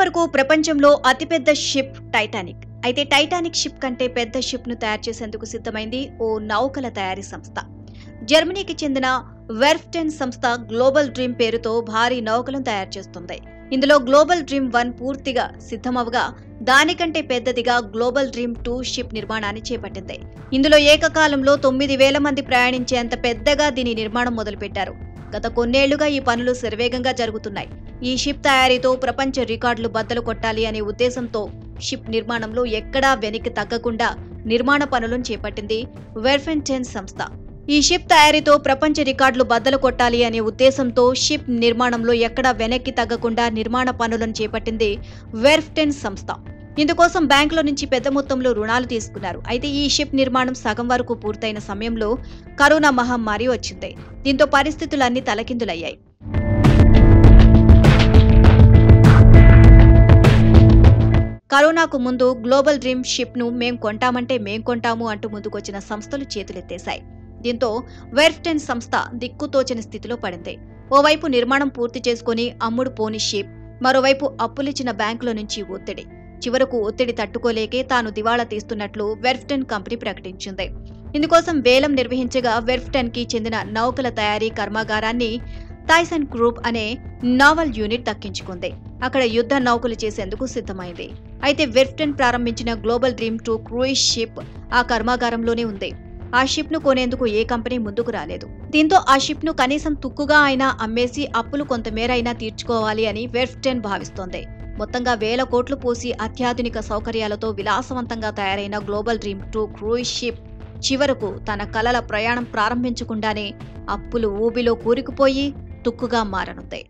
వరకు ప్రపంచంలో అతిపెద్ద షిప్ టైటానిక్. అయితే టైటానిక్ షిప్ కంటే పెద్ద షిప్ను తయారు చేసేందుకు సిద్ధమైంది ఓ నౌకల తయారీ సంస్థ. జర్మనీకి చెందిన వెర్ఫ్టెన్ సంస్థ గ్లోబల్ డ్రీమ్ పేరుతో భారీ నౌకలను తయారు చేస్తుంది. ఇందులో గ్లోబల్ డ్రీమ్ వన్ పూర్తిగా సిద్ధమవగా దానికంటే పెద్దదిగా గ్లోబల్ డ్రీమ్ టూ షిప్ నిర్మాణాన్ని చేపట్టింది. ఇందులో ఏకకాలంలో తొమ్మిది వేల మంది ప్రయాణించేంత పెద్దగా దీని నిర్మాణం మొదలుపెట్టారు. గత కొన్నేళ్ళుగా ఈ పనులు శరవేగంగా జరుగుతున్నాయి. ఈ షిప్ తయారీతో ప్రపంచ రికార్డులు బద్దలు కొట్టాలి అనే ఉద్దేశంతో షిప్ నిర్మాణంలో ఎక్కడా వెనక్కి తగ్గకుండా నిర్మాణ పనులను చేపట్టింది వెర్ఫెంటెన్ సంస్థ. ఈ షిప్ తయారీతో ప్రపంచ రికార్డులు బద్దలు కొట్టాలి అనే ఉద్దేశంతో షిప్ నిర్మాణంలో ఎక్కడా వెనక్కి తగ్గకుండా నిర్మాణ పనులను చేపట్టింది వెర్ఫ్టెన్ సంస్థ. ఇందుకోసం బ్యాంకుల నుంచి పెద్ద మొత్తంలో రుణాలు తీసుకున్నారు. అయితే ఈ షిప్ నిర్మాణం సగం వరకు పూర్తయిన సమయంలో కరోనా మహమ్మారి వచ్చింది. దీంతో పరిస్థితులన్నీ తలకిందులయ్యాయి. కరోనాకు ముందు గ్లోబల్ డ్రీమ్ షిప్ను మేం కొంటామంటే మేం కొంటాము అంటూ ముందుకొచ్చిన సంస్థలు చేతులెత్తేశాయి. దీంతో వెర్ఫ్టెన్ సంస్థ దిక్కుతోచని స్థితిలో పడింది. ఓవైపు నిర్మాణం పూర్తి చేసుకుని అమ్ముడు పోని షిప్ మరోవైపు అప్పులిచ్చిన బ్యాంకుల నుంచి ఒత్తిడి. చివరకు ఒత్తిడి తట్టుకోలేకే తాను దివాళా తీస్తున్నట్లు వెర్ఫ్టెన్ కంపెనీ ప్రకటించింది. ఇందుకోసం వేలం నిర్వహించగా వెర్ఫ్టెన్కి చెందిన నౌకల తయారీ కర్మాగారాన్ని టైసన్ గ్రూప్ అనే నావల్ యూనిట్ దక్కించుకుంది. అక్కడ యుద్ధ నౌకలు చేసేందుకు సిద్ధమైంది. అయితే వెర్ఫ్టెన్ ప్రారంభించిన global dream two cruise ship ఆ కర్మాగారంలోనే ఉంది. ఆ షిప్ను కొనేందుకు ఏ కంపెనీ ముందుకు రాలేదు. దీంతో ఆ షిప్ను కనీసం తుక్కుగా అయినా అమ్మేసి అప్పులు కొంతమేర అయినా తీర్చుకోవాలి అని వెర్ఫ్టెన్ భావిస్తోంది. మొత్తంగా వేల కోట్లు పోసి అత్యాధునిక సౌకర్యాలతో విలాసవంతంగా తయారైన global dream two cruise ship చివరకు తన కలల ప్రయాణం ప్రారంభించకుండానే అప్పులు ఊబిలో కూరుకుపోయి తుక్కుగా మారనుంది.